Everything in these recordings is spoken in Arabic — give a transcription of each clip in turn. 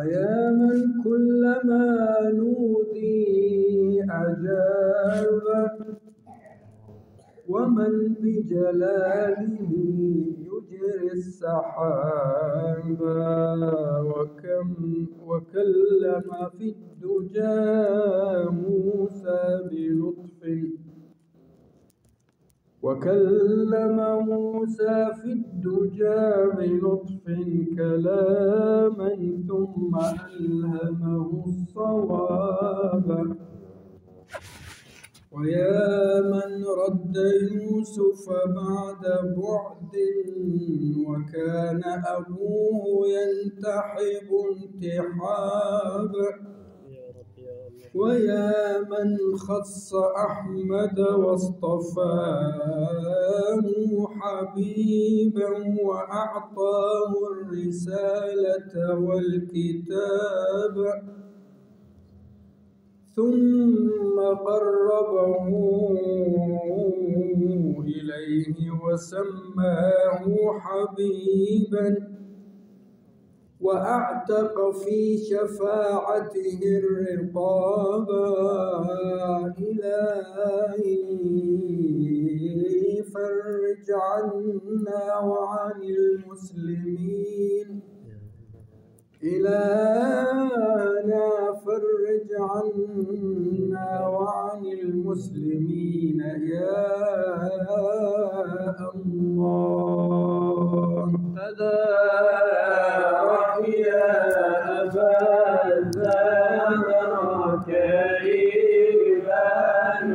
أيا من كلما نودي أجاب ومن بجلاله يجري السحاب وكم وكلم في الدجى موسى بلطف وكلم موسى في الدجى بلطف كلاما ثم ألهمه الصواب. ويا من رد يوسف بعد بعد وكان أبوه ينتحب انتحابا. ويا من خص أحمد واصطفاه حبيبا وأعطاه الرسالة والكتاب. ثم قربه إليه وسماه حبيبا. وأعتق في شفاعته الرقاب إلهي فرج عنا وعن المسلمين. إلهنا فرج عنا وعن المسلمين. يا الله. الزهر كريما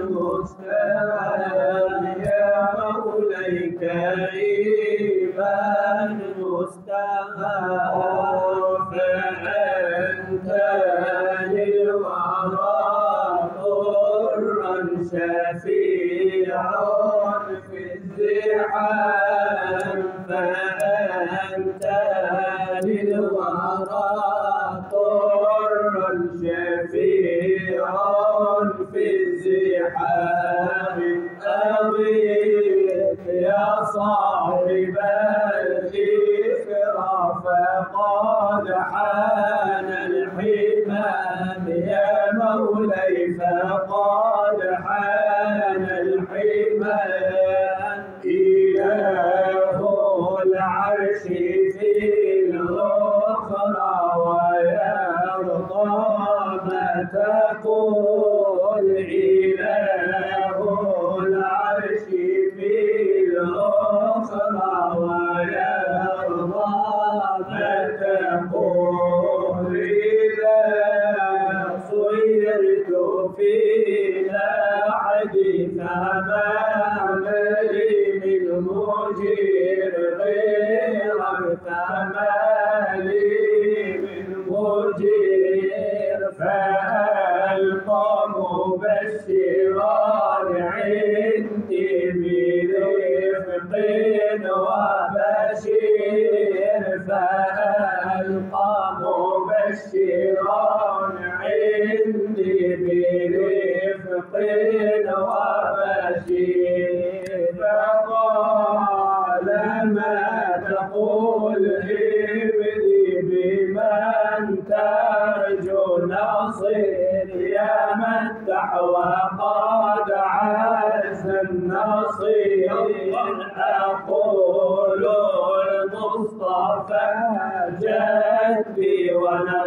مستعان يا مولاي كريما مستعان فأنت للورى ضرا شفيعا في الزحام أغيث يا صاحب الإثر فقد حان الحمام يا مولاي فقد تقول إذا صيرت في حديث ما عملي من مجير غيرك فما لي من مجير فألقى مبشرا عندي برفق مبشرا عندي برفق وبشير. فقال ما تقول ابني بمن ترجو نصير يا من تحوى قد عز النصير. أقول المصطفى جدي وأنا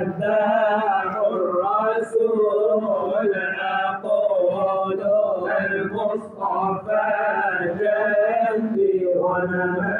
مداح الرسول أقول المصطفى جدي وأنا